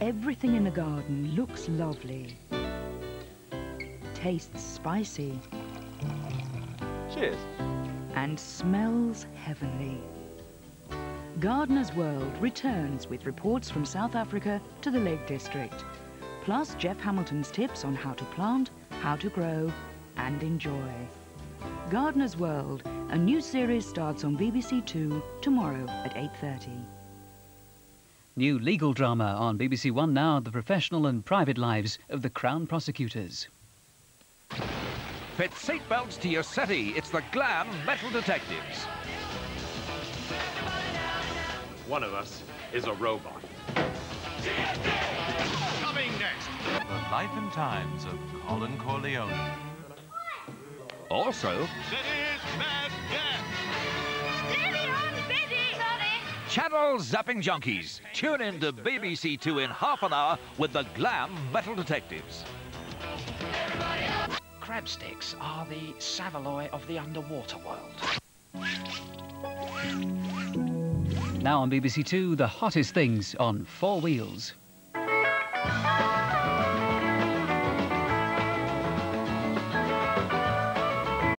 everything in the garden looks lovely, tastes spicy, Cheers. and smells heavenly. Gardener's World returns with reports from South Africa to the Lake District, plus Geoff Hamilton's tips on how to plant, how to grow, and enjoy. Gardener's World, a new series starts on BBC Two tomorrow at 8.30. New legal drama on BBC One now, the professional and private lives of the Crown prosecutors. Fit seatbelts to your SETI. It's the Glam Metal Detectives. One of us is a robot. Coming next. The life and times of Colin Corleone. Also, Betty's Mad Gas. Channel Zapping Junkies. Tune in to BBC Two in half an hour with the Glam Metal Detectives. Crab sticks are the saveloy of the underwater world. Now on BBC Two, the hottest things on four wheels.